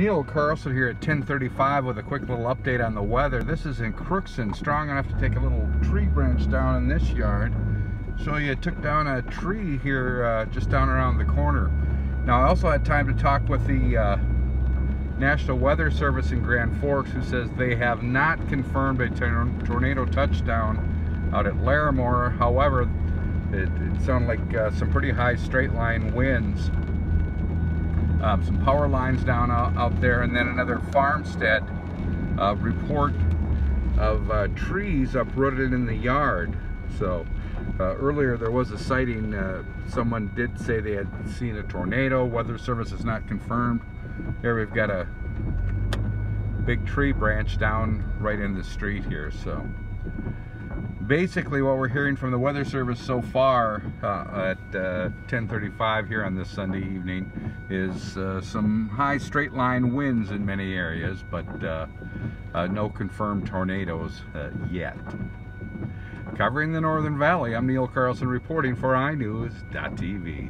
Neil Carlson here at 1035 with a quick little update on the weather. This is in Crookston, strong enough to take a little tree branch down in this yard. Show you took down a tree here uh, just down around the corner. Now I also had time to talk with the uh, National Weather Service in Grand Forks who says they have not confirmed a tornado touchdown out at Larimore. However, it, it sounded like uh, some pretty high straight line winds um, some power lines down out, out, there, and then another farmstead uh, report of uh, trees uprooted in the yard. So uh, earlier there was a sighting, uh, someone did say they had seen a tornado. Weather Service has not confirmed. Here we've got a big tree branch down right in the street here. So basically what we're hearing from the Weather Service so far uh, at uh, 10:35 here on this Sunday evening is uh, some high straight line winds in many areas, but uh, uh, no confirmed tornadoes uh, yet. Covering the Northern Valley, I'm Neil Carlson reporting for iNewZ.TV.